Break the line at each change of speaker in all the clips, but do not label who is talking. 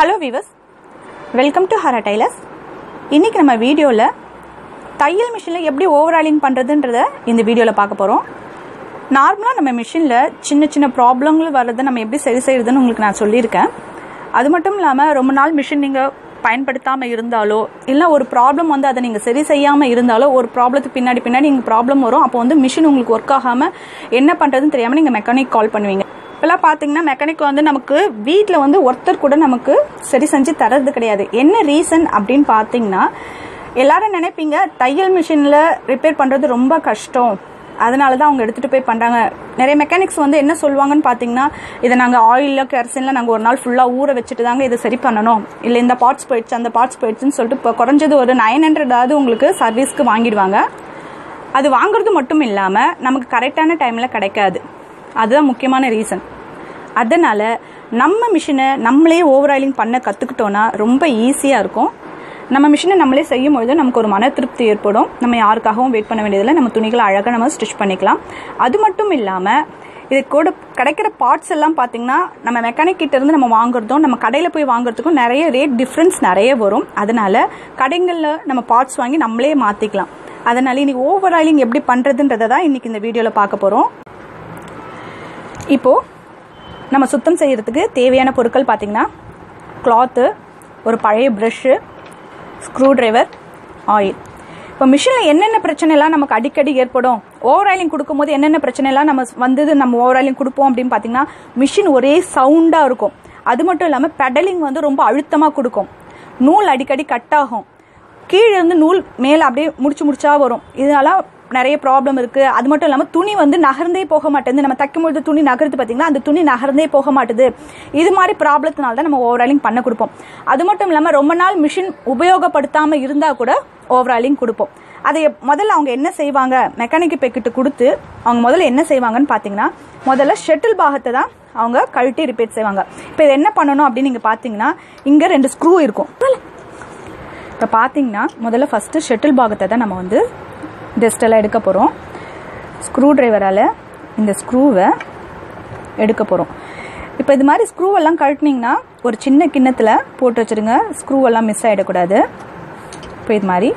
Hello viewers welcome to Hara tailors இன்றைக்கி நம்ம வீடியோவில் தையல் மிஷினில் எப்படி ஓவராலிங் பண்ணுறதுன்றத இந்த வீடியோவில் பார்க்க போகிறோம் நார்மலாக நம்ம மிஷினில் சின்ன சின்ன ப்ராப்ளங்கள் வர்றதை நம்ம எப்படி சரி செய்யறதுன்னு உங்களுக்கு நான் சொல்லியிருக்கேன். அது மட்டும் இல்லாமல் ரொம்ப நாள் மிஷின் நீங்கள் பயன்படுத்தாமல் இருந்தாலோ இல்லை ஒரு ப்ராப்ளம் வந்து அதை நீங்கள் சரி செய்யாமல் இருந்தாலோ ஒரு ப்ராப்ளத்துக்கு பின்னாடி பின்னாடி இங்கே ப்ராப்ளம் வரும். அப்போ வந்து மிஷின் உங்களுக்கு ஒர்க் ஆகாமல் என்ன பண்ணுறதுன்னு தெரியாமல் நீங்கள் மெக்கானிக் கால் பண்ணுவீங்க. இப்போல்லாம் பார்த்தீங்கன்னா மெக்கானிக் வந்து நமக்கு வீட்டில் வந்து ஒருத்தர் கூட நமக்கு சரி செஞ்சு தரது கிடையாது. என்ன ரீசன் அப்படின்னு பார்த்தீங்கன்னா எல்லாரும் நினைப்பீங்க தையல் மிஷினில் ரிப்பேர் பண்ணுறது ரொம்ப கஷ்டம். அதனால தான் அவங்க எடுத்துகிட்டு போய் பண்ணுறாங்க நிறைய மெக்கானிக்ஸ் வந்து என்ன சொல்லுவாங்கன்னு பார்த்தீங்கன்னா இதை நாங்கள் ஆயிலில் கெரசினில் நாங்கள் ஒரு நாள் ஃபுல்லாக ஊற வச்சுட்டு தாங்க இதை சரி பண்ணணும். இல்லை இந்த பார்ட்ஸ் போயிடுச்சு அந்த பார்ட்ஸ் போயிடுச்சுன்னு சொல்லிட்டு இப்போ குறைஞ்சது ஒரு நைன் ஹண்ட்ரடாவது உங்களுக்கு சர்வீஸ்க்கு வாங்கிடுவாங்க. அது வாங்குறது மட்டும் இல்லாமல் நமக்கு கரெக்டான டைமில் கிடைக்காது. அதுதான் முக்கியமான ரீசன் அதனால் நம்ம மிஷினை நம்மளே ஓவர் ஆயிலிங் பண்ண கற்றுக்கிட்டோன்னா ரொம்ப ஈஸியாக இருக்கும். நம்ம மிஷினை நம்மளே செய்யும் பொழுது நமக்கு ஒரு மன திருப்தி ஏற்படும். நம்ம யாருக்காகவும் வெயிட் பண்ண வேண்டியதில்லை. நம்ம துணிகளை அழகாக நம்ம ஸ்டிச் பண்ணிக்கலாம். அது மட்டும் இல்லாமல் இது கூட கிடைக்கிற பார்ட்ஸ் எல்லாம் பார்த்தீங்கன்னா நம்ம மெக்கானிக் இருந்து நம்ம வாங்குறதும் நம்ம கடையில் போய் வாங்குறதுக்கும் நிறைய ரேட் டிஃப்ரென்ஸ் நிறைய வரும். அதனால கடைகளில் நம்ம பார்ட்ஸ் வாங்கி நம்மளே மாற்றிக்கலாம் அதனால் இன்னைக்கு ஓவர் ஆயிலிங் எப்படி பண்ணுறதுன்றதை தான் இன்னைக்கு இந்த வீடியோவில் பார்க்க போகிறோம் இப்போது நம்ம சுத்தம் செய்கிறதுக்கு தேவையான பொருட்கள் பார்த்திங்கன்னா கிளாத்து ஒரு பழைய ப்ரஷ்ஷு ஸ்க்ரூ டிரைவர் ஆயில் இப்போ மிஷினில் என்னென்ன பிரச்சனைலாம் நமக்கு அடிக்கடி ஏற்படும்? ஓவர் ஆயிலிங் கொடுக்கும்போது என்னென்ன பிரச்சனைலாம் நம்ம வந்தது நம்ம ஓவர் ஆயிலிங் கொடுப்போம் அப்படின்னு பார்த்தீங்கன்னா மிஷின் ஒரே சவுண்டாக இருக்கும். அது மட்டும் இல்லாமல் பெடலிங் வந்து ரொம்ப அழுத்தமாக கொடுக்கும். நூல் அடிக்கடி கட் ஆகும். கீழே இருந்து நூல் மேலே அப்படியே முடிச்சு முடிச்சா வரும். இதனால நிறைய ப்ராப்ளம் இருக்கு. அது மட்டும் இல்லாமல் துணி வந்து நகர்ந்தே போக மாட்டேங்குது. நம்ம தைக்கும்பொழுது துணி நகருது பார்த்தீங்களா அந்த துணி நகர்ந்தே போக மாட்டுது. இது மாதிரி ப்ராப்ளத்தினால தான் நம்ம ஓவராலிங் பண்ண கொடுப்போம். அது மட்டும் இல்லாமல் ரொம்ப நாள் மிஷின் உபயோகப்படுத்தாமல் இருந்தால் கூட ஓவராலிங் கொடுப்போம். அதை முதல்ல அவங்க என்ன செய்வாங்க? மெக்கானிக் பெக்கிட்டு கொடுத்து அவங்க முதல்ல என்ன செய்வாங்கன்னு பார்த்தீங்கன்னா முதல்ல ஷெட்டில் பாகத்தை தான் அவங்க கழட்டி ரிப்பேர் செய்வாங்க. இப்போ இது என்ன பண்ணணும் அப்படின்னு நீங்கள் பார்த்தீங்கன்னா இங்கே ரெண்டு ஸ்க்ரூ இருக்கும். இப்போ பார்த்தீங்கன்னா முதல்ல ஃபஸ்ட்டு ஷெட்டில் பாகத்தை தான் நம்ம வந்து டெஸ்டெல்லாம் எடுக்க போகிறோம் ஸ்க்ரூ டிரைவரால் இந்த ஸ்க்ரூவை எடுக்க போகிறோம் இப்போ இது மாதிரி ஸ்க்ரூவெல்லாம் கழட்டினீங்கன்னா ஒரு சின்ன கிண்ணத்தில் போட்டு வச்சுருங்க. ஸ்க்ரூவெல்லாம் மிஸ் ஆகிடக்கூடாது இப்போ இது மாதிரி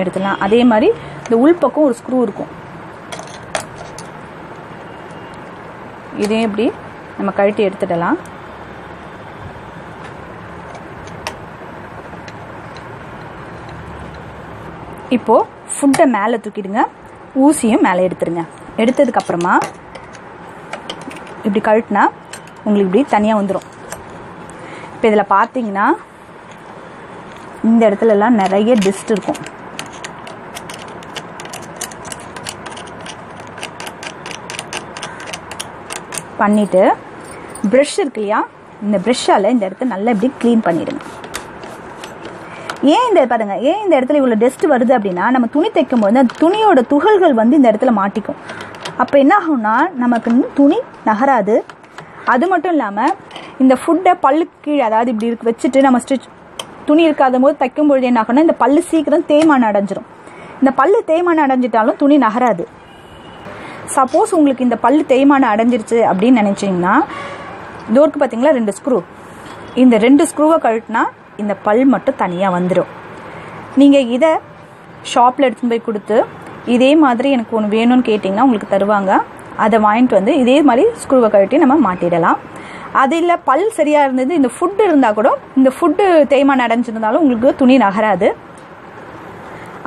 எடுத்துடலாம் அதே மாதிரி இந்த உள்பக்கம் ஒரு ஸ்க்ரூ இருக்கும். இதையும் இப்படி நம்ம கழட்டி எடுத்துடலாம். இப்போது ஃபுட்டை மேலே தூக்கிடுங்க. ஊசியும் மேலே எடுத்துருங்க. எடுத்ததுக்கப்புறமா இப்படி கழட்டினா உங்களுக்கு இப்படி தனியாக வந்துடும் இப்போ இதில் பார்த்தீங்கன்னா இந்த இடத்துலலாம் நிறைய டிஸ்ட் இருக்கும். பண்ணிவிட்டு ப்ரெஷ் இருக்கு இல்லையா? இந்த ப்ரெஷ்ஷால் இந்த இடத்த நல்லா இப்படி க்ளீன் பண்ணிடுங்க. ஏன் இந்த பாருங்க ஏன் இந்த இடத்துல இவ்வளோ டெஸ்ட் வருது அப்படின்னா நம்ம துணி தைக்கும் போது அந்த துணியோட துகள்கள் வந்து இந்த இடத்துல மாட்டிக்கும். அப்போ என்ன ஆகும்னா நமக்கு துணி நகராது. அது மட்டும் இல்லாமல் இந்த ஃபுட்டை பல்லு கீழே அதாவது இப்படி இருக்கு வச்சுட்டு நம்ம ஸ்டிச் துணி இருக்காத போது தைக்கும் பொழுது என்ன ஆகும்னா இந்த பல்லு சீக்கிரம் தேய்மானம் அடைஞ்சிரும். இந்த பல்லு தேய்மானம் அடைஞ்சிட்டாலும் துணி நகராது. சப்போஸ் உங்களுக்கு இந்த பல்லு தேய்மானம் அடைஞ்சிருச்சு அப்படின்னு நினச்சிங்கன்னா டோருக்கு பார்த்தீங்களா ரெண்டு ஸ்க்ரூ இந்த ரெண்டு ஸ்க்ரூவை கழட்டினா இந்த பல் மட்டும் தனியாக வந்துடும் நீங்கள் இதை ஷாப்பில் எடுத்துன்னு போய் கொடுத்து இதே மாதிரி எனக்கு ஒன்று வேணும்னு கேட்டிங்கன்னா உங்களுக்கு தருவாங்க. அதை வாங்கிட்டு வந்து இதே மாதிரி ஸ்க்ரூவை கழட்டி நம்ம மாட்டிடலாம். அது இல்லை பல் சரியாக இருந்தது இந்த ஃபுட்டு இருந்தால் கூட இந்த ஃபுட்டு தேய்மானம் அடைஞ்சிருந்தாலும் உங்களுக்கு துணி நகராது.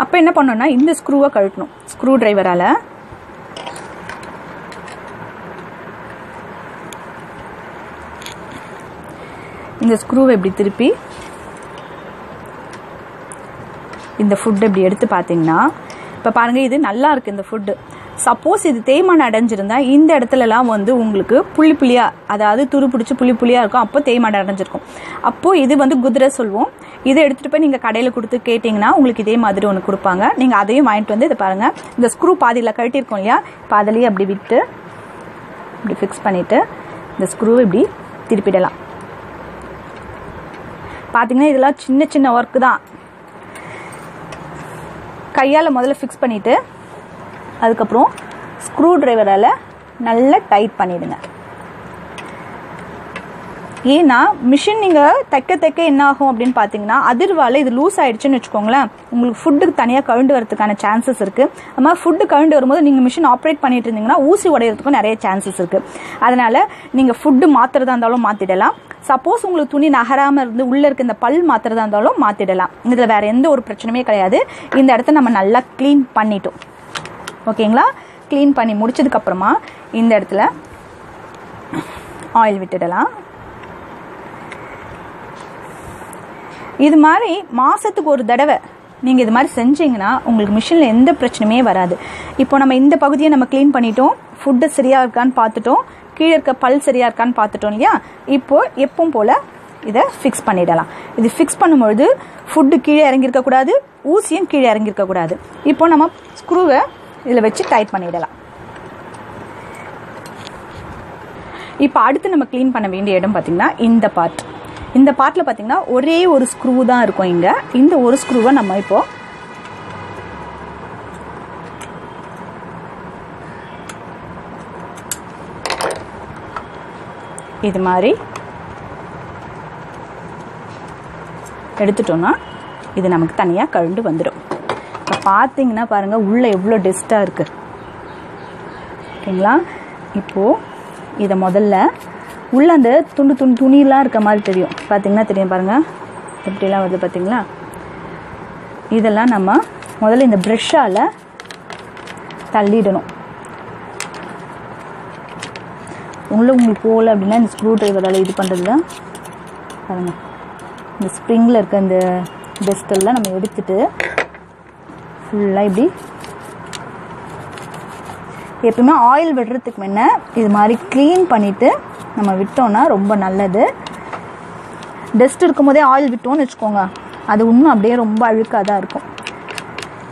அப்போ என்ன பண்ணோன்னா இந்த ஸ்க்ரூவை கழட்டணும். ஸ்க்ரூ டிரைவரால் இந்த ஸ்க்ரூவை இப்படி திருப்பி இந்த ஃபுட் இப்படி எடுத்து பார்த்தீங்கன்னா இப்போ பாருங்கள் இது நல்லா இருக்குது இந்த ஃபுட்டு சப்போஸ் இது தேய்மானம் அடைஞ்சிருந்தா இந்த இடத்துலலாம் வந்து உங்களுக்கு புள்ளி புள்ளியாக அதாவது துரு பிடிச்சி புள்ளி புள்ளியாக இருக்கும் அப்போ தேய்மானம் அடைஞ்சிருக்கும். அப்போது இது வந்து குதிரை சொல்லுவோம் இதை எடுத்துகிட்டு போய் நீங்கள் கடையில் கொடுத்து கேட்டிங்கன்னா உங்களுக்கு இதே மாதிரி ஒன்று கொடுப்பாங்க. நீங்கள் அதையும் வாங்கிட்டு வந்து இதை பாருங்கள் இந்த ஸ்க்ரூ பாதியில் கழட்டியிருக்கோம் இல்லையா? இப்போ அப்படி விட்டு இப்படி ஃபிக்ஸ் பண்ணிவிட்டு இந்த ஸ்க்ரூவை இப்படி திருப்பிடலாம். பார்த்தீங்கன்னா இதெல்லாம் சின்ன சின்ன ஒர்க்கு தான். கையால் முதல்ல ஃபிக்ஸ் பண்ணிவிட்டு அதுக்கப்புறம் ஸ்க்ரூ ட்ரைவரால் நல்லா டைட் பண்ணிவிடுங்க ஏன்னா மிஷின் நீங்கள் தைக்க தைக்க என்ன ஆகும் அப்படின்னு பார்த்தீங்கன்னா அதிர்வால இது லூஸ் ஆயிடுச்சுன்னு வச்சுக்கோங்களேன். உங்களுக்கு ஃபுட்டுக்கு தனியாக கழுண்டு வரதுக்கான சான்சஸ் இருக்குது அது மாதிரி ஃபுட்டு கழுண்டு வரும்போது நீங்கள் மிஷின் ஆப்ரேட் பண்ணிட்டு இருந்தீங்கன்னா ஊசி உடையிறதுக்கும் நிறைய சான்சஸ் இருக்குது அதனால நீங்கள் ஃபுட்டு மாற்றுறதா இருந்தாலும் மாற்றிடலாம் சப்போஸ் உங்களுக்கு துணி நகராமல் இருந்து உள்ளே இருக்க இந்த பல் மாற்றுறதா இருந்தாலும் மாற்றிடலாம் இதில் வேறு எந்த ஒரு பிரச்சனையுமே கிடையாது. இந்த இடத்த நம்ம நல்லா க்ளீன் பண்ணிட்டோம். ஓகேங்களா? க்ளீன் பண்ணி முடிச்சதுக்கப்புறமா இந்த இடத்துல ஆயில் விட்டுடலாம். இது மாதிரி மாதத்துக்கு ஒரு தடவை நீங்கள் இது மாதிரி செஞ்சீங்கன்னா உங்களுக்கு மிஷினில் எந்த பிரச்சனையுமே வராது. இப்போ நம்ம இந்த பகுதியை நம்ம க்ளீன் பண்ணிட்டோம். ஃபுட்டு சரியாக இருக்கான்னு பார்த்துட்டோம். கீழே இருக்க பல் சரியாக இருக்கான்னு பார்த்துட்டோம் இல்லையா? இப்போது எப்பவும் போல் இதை ஃபிக்ஸ் பண்ணிடலாம். இது ஃபிக்ஸ் பண்ணும்பொழுது ஃபுட்டு கீழே இறங்கியிருக்கக்கூடாது ஊசியும் கீழே இறங்கியிருக்கக்கூடாது இப்போ நம்ம ஸ்க்ரூவை இதில் வச்சு டைட் பண்ணிடலாம். இப்போ அடுத்து நம்ம க்ளீன் பண்ண வேண்டிய இடம் பார்த்திங்கன்னா இந்த பார்ட் இந்த பாட்டில் பார்த்தீங்கன்னா ஒரே ஒரு ஸ்க்ரூ தான் இருக்கும் இங்கே. இந்த ஒரு ஸ்க்ரூவை நம்ம இப்போ இது மாதிரி எடுத்துட்டோன்னா இது நமக்கு தனியாக கழுண்டு வந்துடும் இப்போ பார்த்தீங்கன்னா பாருங்கள் உள்ளே எவ்வளோ டெஸ்ட்டாக இருக்குது ஓகேங்களா இப்போது இதை முதல்ல உள்ளே அந்த துண்டு துண்டு துணியெலாம் இருக்க மாதிரி தெரியும். பார்த்தீங்கன்னா தெரியும் பாருங்கள் எப்படிலாம் வருது பார்த்தீங்களா இதெல்லாம் நம்ம முதல்ல இந்த ப்ரெஷ்ஷால் தள்ளிடணும். உள்ளே உங்களுக்கு போகல அப்படின்னா இந்த ஸ்க்ரூ ட்ரைவரால் இது பண்ணுறது தான் பாருங்கள் இந்த ஸ்ப்ரிங்கில் இருக்க இந்த டெஸ்டெல்லாம் நம்ம எடுத்துட்டு ஃபுல்லாக இப்படி எப்பவுமே ஆயில் விடுறதுக்கு முன்ன இது மாதிரி க்ளீன் பண்ணிவிட்டு நம்ம விட்டோம்னா ரொம்ப நல்லது. டஸ்ட் இருக்கும் போதே ஆயில் விட்டோம்னு வச்சுக்கோங்க. அது இன்னும் அப்படியே ரொம்ப அழுக்காக தான் இருக்கும்.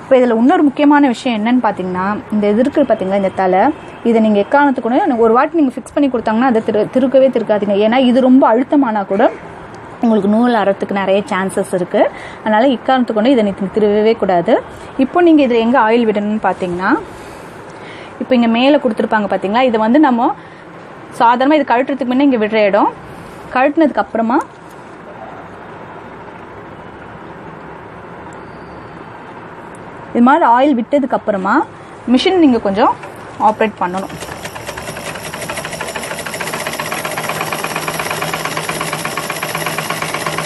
இப்போ இதில் இன்னொரு முக்கியமான விஷயம் என்னன்னு பார்த்தீங்கன்னா இந்த இது இருக்குது பார்த்தீங்களா இந்த தலை? இதை நீங்கள் எக்காரணத்துக்கு ஒரு வாட்டி நீங்கள் ஃபிக்ஸ் பண்ணி கொடுத்தாங்கன்னா அதை திரு திருக்கவே திருக்காதீங்க ஏன்னா இது ரொம்ப அழுத்தமானால் கூட உங்களுக்கு நூல் அறத்துக்கு நிறைய சான்சஸ் இருக்குது அதனால் இக்காரணத்துக்கு கொண்டு இதை நீங்கள் திருவவே கூடாது. இப்போ நீங்கள் இதில் எங்கே ஆயில் விடணும்னு பார்த்தீங்கன்னா இப்போ இங்கே மேலே கொடுத்துருப்பாங்க பார்த்தீங்களா இதை வந்து நம்ம சாதாரணமாக இது கழட்டுறதுக்கு முன்னே இங்கே விடுற இடம். கழட்டினதுக்கு அப்புறமா இது மாதிரி ஆயில் விட்டதுக்கு அப்புறமா மிஷின் நீங்கள் கொஞ்சம் ஆப்ரேட் பண்ணணும்.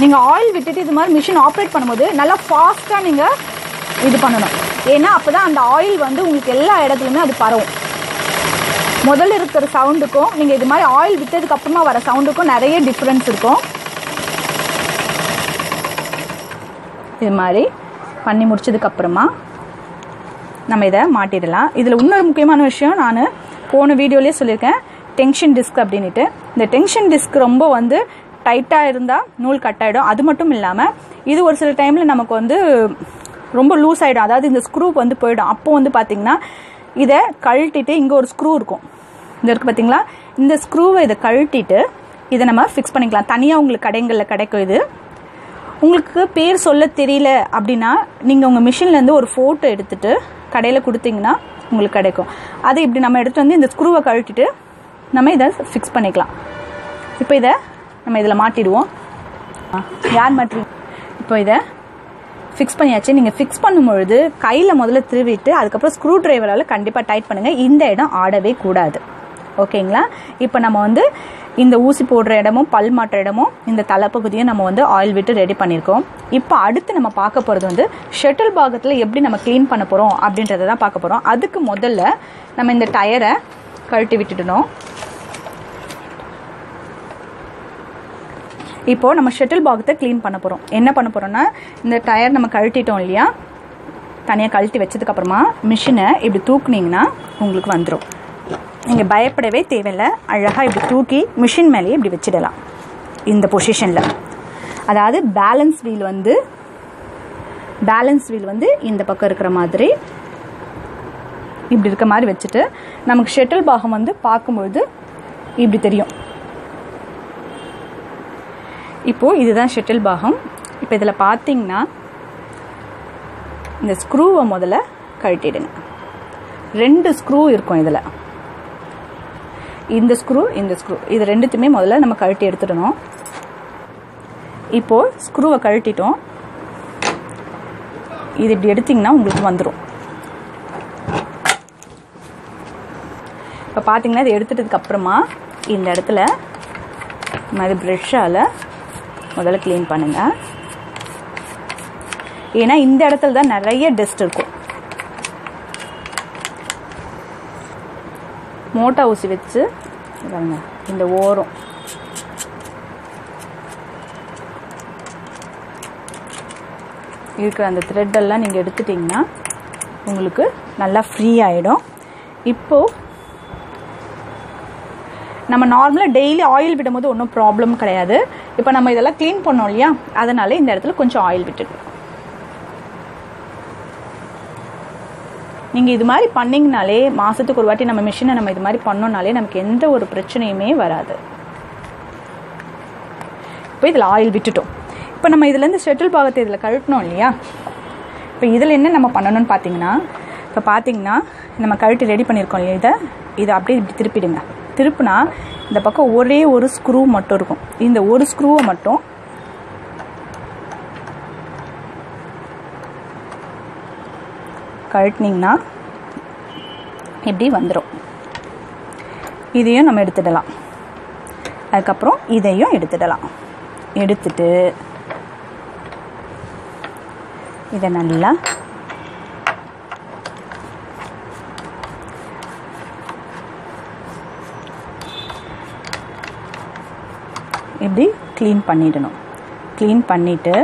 நீங்கள் ஆயில் விட்டுட்டு இது மாதிரி மிஷின் ஆப்ரேட் பண்ணும்போது நல்லா ஃபாஸ்ட்டாக நீங்கள் இது பண்ணணும். ஏன்னா அப்போ தான் அந்த ஆயில் வந்து உங்களுக்கு எல்லா இடத்துலையுமே அது பரவும். முதல்ல இருக்கிற சவுண்டுக்கும் நீங்கள் இது மாதிரி ஆயில் விற்றதுக்கப்புறமா அப்புறமா வர சவுண்டுக்கும் நிறைய டிஃப்ரென்ஸ் இருக்கும். இது மாதிரி பண்ணி முடிச்சதுக்கப்புறமா நம்ம இதை மாட்டிடலாம். இதில் இன்னொரு முக்கியமான விஷயம் நான் போன வீடியோலேயே சொல்லியிருக்கேன். டென்ஷன் டிஸ்க் அப்படின்ட்டு இந்த டென்ஷன் டிஸ்க் ரொம்ப வந்து டைட்டாக இருந்தால் நூல் கட் ஆகிடும் அது மட்டும் இல்லாமல் இது ஒரு சில டைமில் நமக்கு வந்து ரொம்ப லூஸ் ஆகிடும் அதாவது இந்த ஸ்க்ரூ வந்து போயிடும். அப்போ வந்து பார்த்தீங்கன்னா இதை கழட்டிட்டு இங்கே ஒரு ஸ்க்ரூ இருக்கும். இந்த இருக்குது பார்த்தீங்களா இந்த ஸ்க்ரூவை இதை கழட்டிட்டு இதை நம்ம ஃபிக்ஸ் பண்ணிக்கலாம். தனியாக உங்களுக்கு கடைங்களில் கிடைக்கும் இது. உங்களுக்கு பேர் சொல்ல தெரியல அப்படின்னா நீங்கள் உங்கள் மிஷின்லேருந்து ஒரு ஃபோட்டோ எடுத்துகிட்டு கடையில் கொடுத்தீங்கன்னா உங்களுக்கு கிடைக்கும். அதை இப்படி நம்ம எடுத்துகிட்டு வந்து இந்த ஸ்க்ரூவை கழட்டிட்டு நம்ம இதை ஃபிக்ஸ் பண்ணிக்கலாம். இப்போ இதை நம்ம இதில் மாட்டிடுவோம். யார் மாட்டி இப்போ இதை ஃபிக்ஸ் பண்ணியாச்சு. நீங்கள் ஃபிக்ஸ் பண்ணும்பொழுது கையில் முதல்ல திருவிட்டு அதுக்கப்புறம் ஸ்க்ரூ ட்ரைவரால் கண்டிப்பாக டைட் பண்ணுங்கள் இந்த இடம் ஆடவே கூடாது. ஓகேங்களா? இப்போ நம்ம வந்து இந்த ஊசி போடுற இடமும் பல் மாட்டுற இடமும் இந்த தலைப்பகுதியும் நம்ம வந்து ஆயில் விட்டு ரெடி பண்ணியிருக்கோம் இப்போ அடுத்து நம்ம பார்க்க போகிறது வந்து ஷட்டில் பாகத்தில் எப்படி நம்ம க்ளீன் பண்ண போகிறோம் அப்படின்றத தான் பார்க்க போகிறோம் அதுக்கு முதல்ல நம்ம இந்த டயரை கழட்டி விட்டுடணும். இப்போ நம்ம ஷட்டில் பாகத்தை க்ளீன் பண்ண போகிறோம் என்ன பண்ண போகிறோம்னா இந்த டயர் நம்ம கழட்டிட்டோம் இல்லையா? தனியாக கழட்டி வச்சதுக்கப்புறமா மிஷினை இப்படி தூக்குனீங்கன்னா உங்களுக்கு வந்துடும் நீங்கள் பயப்படவே தேவையில்லை. அழகாக இப்படி தூக்கி மிஷின் மேலேயே இப்படி வச்சிடலாம். இந்த பொசிஷனில் அதாவது பேலன்ஸ் வீல் வந்து பேலன்ஸ் வீல் வந்து இந்த பக்கம் இருக்கிற மாதிரி இப்படி இருக்க மாதிரி வச்சுட்டு நமக்கு ஷட்டில் பாகம் வந்து பார்க்கும்பொழுது இப்படி தெரியும். இப்போது இதுதான் ஷட்டில் பாகம். இப்போ இதில் பார்த்தீங்கன்னா இந்த ஸ்க்ரூவை முதல்ல கழட்டிடுங்க. ரெண்டு ஸ்க்ரூ இருக்கும் இதில். இந்த ஸ்க்ரூ இந்த ஸ்க்ரூ இது ரெண்டுத்தையுமே முதல்ல நம்ம கழட்டி எடுத்துடணும். இப்போது ஸ்க்ரூவை கழட்டிட்டோம். இது இப்படி எடுத்திங்கன்னா உங்களுக்கு வந்துடும் இப்போ பார்த்தீங்கன்னா இது எடுத்துட்டதுக்கு அப்புறமா இந்த இடத்துல இது ப்ரெஷ்ஷால் முதல்ல க்ளீன் பண்ணுங்கள் ஏன்னா இந்த இடத்துல தான் நிறைய டஸ்ட் இருக்கும். மோட்டா ஊசி வச்சு இந்த ஓரம். இருக்கிற அந்த த்ரெட்டெல்லாம் நீங்கள் எடுத்துட்டிங்கன்னா உங்களுக்கு நல்லா ஃப்ரீ ஆகிடும் இப்போது நம்ம நார்மலாக டெய்லி ஆயில் விடும்போது ஒன்றும் ப்ராப்ளம் கிடையாது. இப்போ நம்ம இதெல்லாம் க்ளீன் பண்ணோம் இல்லையா? அதனால இந்த இடத்துல கொஞ்சம் ஆயில் விட்டுட்டு நீங்கள் இது மாதிரி பண்ணிங்கனாலே மாதத்துக்கு ஒரு வாட்டி நம்ம மிஷினை நம்ம இது மாதிரி பண்ணோம்னாலே நமக்கு எந்த ஒரு பிரச்சனையுமே வராது. இப்போ இதில் ஆயில் விட்டுட்டோம். இப்போ நம்ம இதுலேருந்து ஷெட்டில் பாகத்தை இதில் கழட்டணும் இல்லையா? இப்போ இதில் என்ன நம்ம பண்ணணும்னு பார்த்தீங்கன்னா இப்போ பார்த்தீங்கன்னா நம்ம கழட்டி ரெடி பண்ணியிருக்கோம் இல்லையா இதை? இதை அப்படியே இப்படி திருப்பிடுங்க. திருப்பினா இந்த பக்கம் ஒரே ஒரு ஸ்க்ரூ மட்டும் இருக்கும். இந்த ஒரு ஸ்க்ரூவை மட்டும் கழட்டினீங்கன்னா இப்படி வந்துடும் இதையும் நம்ம எடுத்துடலாம். அதுக்கப்புறம் இதையும் எடுத்துடலாம். எடுத்துட்டு இதை நல்லா இப்படி க்ளீன் பண்ணிடணும். க்ளீன் பண்ணிவிட்டு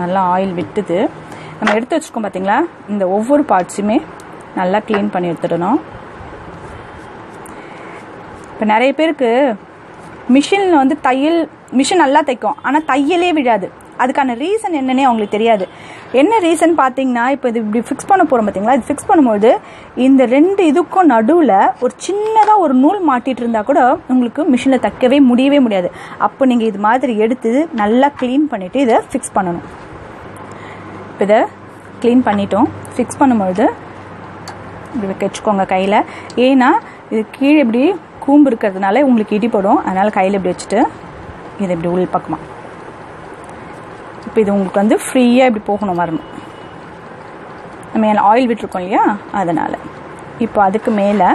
நல்லா ஆயில் விட்டுது நம்ம எடுத்து வச்சுக்கோம் பார்த்தீங்களா? இந்த ஒவ்வொரு பார்ட்ஸுமே நல்லா க்ளீன் பண்ணி எடுத்துடணும். இப்போ நிறைய பேருக்கு மிஷினில் வந்து தையல் மிஷின் நல்லா தைக்கும். ஆனால் தையலே விழாது. அதுக்கான ரீசன் என்னன்னே அவங்களுக்கு தெரியாது. என்ன ரீசன் பார்த்தீங்கன்னா இப்போ இது இப்படி ஃபிக்ஸ் பண்ண போகிறோம் பார்த்தீங்களா இது ஃபிக்ஸ் பண்ணும்போது இந்த ரெண்டு இதுக்கும் நடுவில் ஒரு சின்னதாக ஒரு நூல் மாட்டிகிட்டு இருந்தால் கூட உங்களுக்கு மிஷினில் தைக்கவே முடியவே முடியாது. அப்போ நீங்கள் இது மாதிரி எடுத்து நல்லா க்ளீன் பண்ணிவிட்டு இதை ஃபிக்ஸ் பண்ணணும். இப்போ இதை க்ளீன் பண்ணிட்டோம். ஃபிக்ஸ் பண்ணும்பொழுது இப்படி வச்சுக்கோங்க கையில். ஏன்னா இது கீழே இப்படி கூம்பு இருக்கிறதுனால உங்களுக்கு இடிப்படும் அதனால் கையில் இப்படி வச்சுட்டு இது இப்படி உள் பக்கமாக இப்போ இது உங்களுக்கு வந்து ஃப்ரீயாக இப்படி போகணும் வரணும். நம்ம ஆயில் விட்டுருக்கோம் இல்லையா? அதனால். இப்போ அதுக்கு மேலே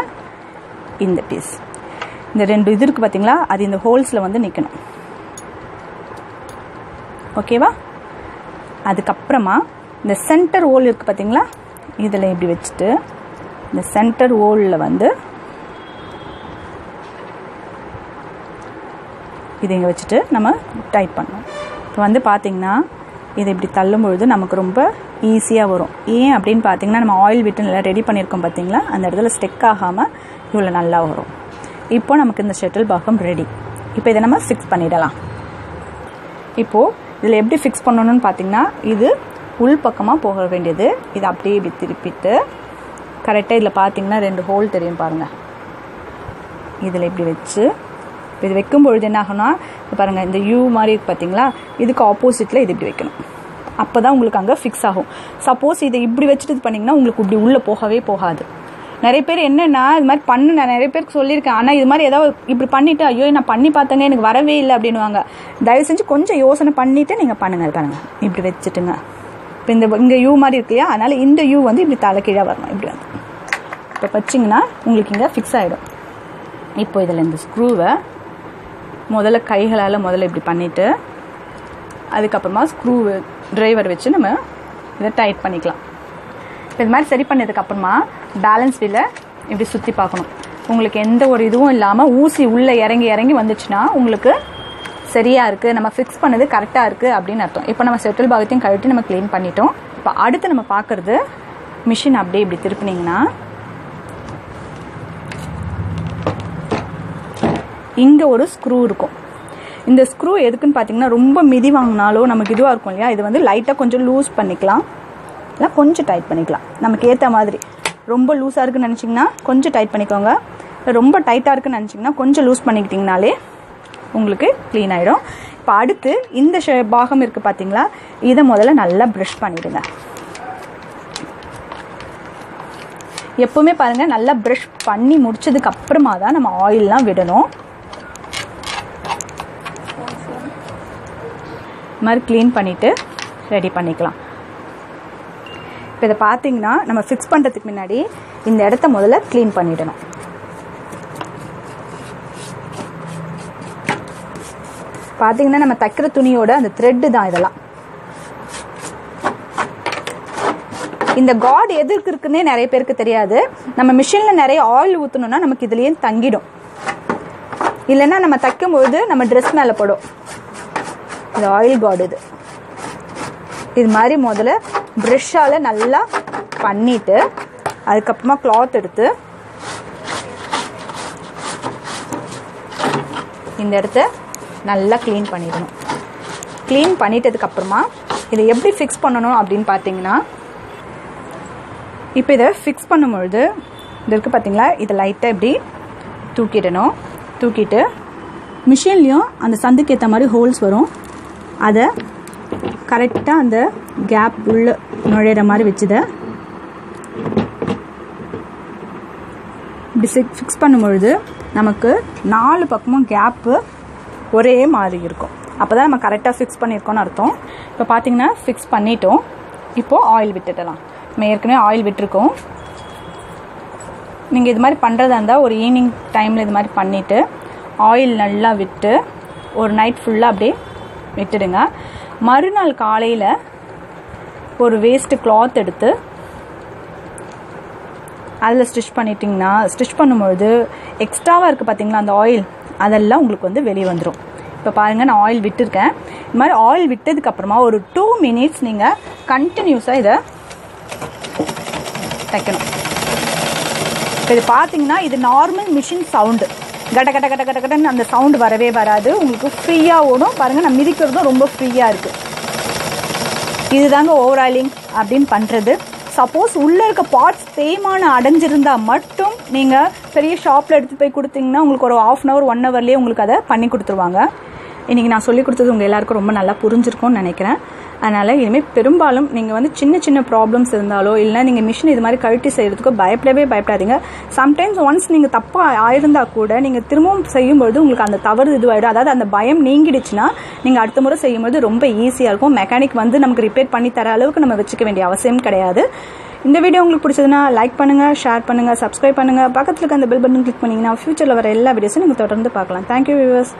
இந்த பீஸ் இந்த ரெண்டு இது இருக்குது பார்த்தீங்களா அது இந்த ஹோல்ஸில் வந்து நிற்கணும் ஓகேவா அதுக்கப்புறமா இந்த சென்டர் ஓல் இருக்குது பார்த்தீங்களா இதில் இப்படி வச்சுட்டு இந்த சென்டர் ஹோலில் வந்து இதை இங்கே வச்சுட்டு நம்ம டைட் பண்ணணும். இப்போ வந்து பார்த்திங்கன்னா இதை இப்படி தள்ளும் பொழுது நமக்கு ரொம்ப ஈஸியாக வரும். ஏன் அப்படின்னு பார்த்தீங்கன்னா நம்ம ஆயில் விட்டு நல்லா ரெடி பண்ணியிருக்கோம் பார்த்தீங்களா அந்த இடத்துல ஸ்டெக் ஆகாமல் இவ்வளோ நல்லா வரும். இப்போ நமக்கு இந்த ஷட்டில் பாகம் ரெடி இப்போ இதை நம்ம ஃபிக்ஸ் பண்ணிடலாம். இப்போது இதில் எப்படி ஃபிக்ஸ் பண்ணணும்னு பார்த்தீங்கன்னா இது உள் பக்கமாக போக வேண்டியது. இதை அப்படியே இப்படி திருப்பிட்டு கரெக்டாக இதில் பார்த்தீங்கன்னா ரெண்டு ஹோல் தெரியும் பாருங்கள் இதில் இப்படி வச்சு இது வைக்கும் பொழுது என்ன ஆகும்னா இப்போ பாருங்கள் இந்த யூ மாதிரி பார்த்தீங்களா இதுக்கு ஆப்போசிட்டில் இது இப்படி வைக்கணும். அப்போ தான் உங்களுக்கு அங்கே ஃபிக்ஸ் ஆகும். சப்போஸ் இதை இப்படி வச்சுட்டு இது பண்ணிங்கன்னா உங்களுக்கு இப்படி உள்ளே போகவே போகாது. நிறைய பேர் என்னென்னா இது மாதிரி பண்ணு நான் நிறைய பேருக்கு சொல்லியிருக்கேன். ஆனால் இது மாதிரி ஏதாவது இப்படி பண்ணிவிட்டு ஐயோ நான் பண்ணி பார்த்தேங்க எனக்கு வரவே இல்லை அப்படின்வாங்க தயவு செஞ்சு கொஞ்சம் யோசனை பண்ணிவிட்டு நீங்கள் பண்ணுங்கள் பாருங்கள் இப்படி வச்சுட்டுங்க. இப்போ இந்த இங்கே யூ மாதிரி இருக்கு இல்லையா? அதனால் இந்த யூ வந்து இப்படி தலை கீழே வரணும் இப்படி வந்து. இப்போ வச்சிங்கன்னா உங்களுக்கு இங்கே ஃபிக்ஸ் ஆகிடும் இப்போ இதில் இந்த ஸ்க்ரூவை முதல்ல கைகளால் முதல்ல இப்படி பண்ணிவிட்டு அதுக்கப்புறமா ஸ்க்ரூ டிரைவர் வச்சு நம்ம இதை டைட் பண்ணிக்கலாம். இப்போ இது மாதிரி சரி பண்ணதுக்கப்புறமா பேலன்ஸ் வீலை இப்படி சுற்றி பார்க்கணும். உங்களுக்கு எந்த ஒரு இதுவும் இல்லாமல் ஊசி உள்ளே இறங்கி இறங்கி வந்துச்சுன்னா உங்களுக்கு சரியாக இருக்குது நம்ம ஃபிக்ஸ் பண்ணது கரெக்டாக இருக்குது அப்படின்னு அர்த்தம். இப்போ நம்ம செட்டில் பாகத்தையும் கழட்டி நம்ம க்ளீன் பண்ணிட்டோம். இப்போ அடுத்து நம்ம பார்க்குறது மிஷின் அப்படியே இப்படி திருப்பினீங்கன்னா இங்கே ஒரு ஸ்க்ரூ இருக்கும். இந்த ஸ்க்ரூ எதுக்குன்னு பார்த்தீங்கன்னா ரொம்ப மிதி வாங்கினாலோ நமக்கு இதுவாக இருக்கும் இல்லையா? இது வந்து லைட்டாக கொஞ்சம் லூஸ் பண்ணிக்கலாம். இல்லை கொஞ்சம் டைட் பண்ணிக்கலாம். நமக்கு ஏற்ற மாதிரி. ரொம்ப லூஸாக இருக்குன்னு நினச்சிங்கன்னா கொஞ்சம் டைட் பண்ணிக்கோங்க. ரொம்ப டைட்டாக இருக்குன்னு நினச்சிங்கன்னா கொஞ்சம் லூஸ் பண்ணிக்கிட்டிங்கனாலே உங்களுக்கு க்ளீன் ஆகிடும் இப்போ அடுத்து இந்த பாகம் இருக்குது பார்த்தீங்களா இதை முதல்ல நல்லா ப்ரஷ் பண்ணிவிடுங்க எப்பவுமே பாருங்கள் நல்லா ப்ரஷ் பண்ணி முடிச்சதுக்கு அப்புறமா தான் நம்ம ஆயிலெலாம் விடணும். இது மாதிரி க்ளீன் பண்ணிவிட்டு ரெடி பண்ணிக்கலாம். இப்போ இதை பார்த்தீங்கன்னா நம்ம ஃபிக்ஸ் பண்ணுறதுக்கு முன்னாடி இந்த இடத்த முதல்ல க்ளீன் பண்ணிடணும். பார்த்தீங்கன்னா நம்ம தைக்கிற துணியோட அந்த த்ரெட்டு தான் இதெல்லாம். இந்த காட் எதுக்கு இருக்குன்னே நிறைய பேருக்கு தெரியாது. நம்ம மிஷினில் நிறைய ஆயில் ஊற்றணும்னா நமக்கு இதுலேயும் தங்கிடும். இல்லைன்னா நம்ம தைக்கும்போது நம்ம ட்ரெஸ் மேலே படும். இது ஆயில் காடு இது. இது மாதிரி முதல்ல ப்ரெஷ்ஷால் நல்லா பண்ணிட்டு அதுக்கப்புறமா கிளாத் எடுத்து இந்த இடத்த நல்லா க்ளீன் பண்ணிடணும். க்ளீன் பண்ணிட்டதுக்கப்புறமா இதை எப்படி ஃபிக்ஸ் பண்ணணும் அப்படின்னு பார்த்தீங்கன்னா இப்போ இதை ஃபிக்ஸ் பண்ணும்பொழுது இது இருக்குது பார்த்தீங்களா? இதை லைட்டாக இப்படி தூக்கிடணும். தூக்கிட்டு மிஷின்லேயும் அந்த சந்துக்கு ஏற்ற மாதிரி ஹோல்ஸ் வரும். அதை கரெக்டாக அந்த கேப் உள்ள நுழையிற மாதிரி வச்சுத. இப்படி ஃபிக்ஸ் பண்ணும்பொழுது நமக்கு நாலு பக்கமும் கேப்பு ஒரே மாதிரி இருக்கும். அப்போ தான் நம்ம கரெக்டாக ஃபிக்ஸ் பண்ணியிருக்கோம்னு அர்த்தம். இப்போ பார்த்தீங்கன்னா ஃபிக்ஸ் பண்ணிட்டோம். இப்போது ஆயில் விட்டுடலாம். நம்ம ஏற்கனவே ஆயில் விட்டுருக்கோம். நீங்கள் இது மாதிரி பண்ணுறதா இருந்தால் ஒரு ஈவினிங் டைமில் இது மாதிரி பண்ணிவிட்டு ஆயில் நல்லா விட்டு ஒரு நைட் ஃபுல்லாக அப்படியே விட்டுடுங்க. மறுநாள் காலையில் ஒரு வேஸ்ட்டு கிளாத் எடுத்து அதில் ஸ்டிச் பண்ணிட்டிங்கன்னா ஸ்டிச் பண்ணும்பொழுது எக்ஸ்ட்ராவாக இருக்குது பார்த்தீங்களா அந்த ஆயில் அதெல்லாம் உங்களுக்கு வந்து வெளியே வந்துடும் இப்போ பாருங்கள் நான் ஆயில் விட்டுருக்கேன். இது மாதிரி ஆயில் விட்டதுக்கப்புறமா ஒரு டூ மினிட்ஸ் நீங்கள் கண்டினியூஸாக இதை தைக்கணும். இப்போ இது பார்த்தீங்கன்னா இது நார்மல் மிஷின் சவுண்டு கட கட கட கட கடன்னு அந்த சவுண்ட் வரவே வராது. உங்களுக்கு ஃப்ரீயாக ஓடும். பாருங்கள் நான் மிதிக்கிறதும் ரொம்ப ஃப்ரீயாக இருக்குது இதுதாங்க ஓவராலிங் அப்படின்னு பண்ணுறது சப்போஸ் உள்ளே இருக்க பார்ட்ஸ் தேய்மானம் அடைஞ்சிருந்தா மட்டும் நீங்கள் பெரிய ஷாப்பில் எடுத்து போய் கொடுத்தீங்கன்னா உங்களுக்கு ஒரு ஆஃப் அன் ஹவர் ஒன் ஹவர்லேயே உங்களுக்கு அதை பண்ணி கொடுத்துருவாங்க. இன்றைக்கி நான் சொல்லி கொடுத்தது உங்கள் எல்லாருக்கும் ரொம்ப நல்லா புரிஞ்சிருக்கும்னு நினைக்கிறேன். அதனால் இனிமேல் பெரும்பாலும் நீங்கள் வந்து சின்ன சின்ன ப்ராப்ளம்ஸ் இருந்தாலோ இல்லை நீங்கள் மிஷின் இது மாதிரி கழட்டி செய்கிறதுக்கோ பயப்படவே பயப்படாதீங்க. சம்டைம்ஸ் ஒன்ஸ் நீங்கள் தப்பாக ஆயிருந்தால் கூட நீங்கள் திரும்பவும் செய்யும்பொழுது உங்களுக்கு அந்த தவறு இதுவாயிடும். அதாவது அந்த பயம் நீங்கிடுச்சுன்னா நீங்கள் அடுத்த முறை செய்யும்போது ரொம்ப ஈஸியாக இருக்கும். மெக்கானிக் வந்து நமக்கு ரிப்பேர் பண்ணி தர அளவுக்கு நம்ம வச்சுக்க வேண்டிய அவசியம் கிடையாது. இந்த வீடியோ உங்களுக்கு பிடிச்சதுன்னா லைக் பண்ணுங்கள் ஷேர் பண்ணுங்கள் சப்ஸ்கிரைப் பண்ணுங்கள் பக்கத்தில் இருக்க அந்த பெல் பட்டன் கிளிக் பண்ணிங்கன்னா ஃபியூச்சரில் வர எல்லா வீடியோஸும் நீங்கள் தொடர்ந்து பார்க்கலாம். Thank you viewers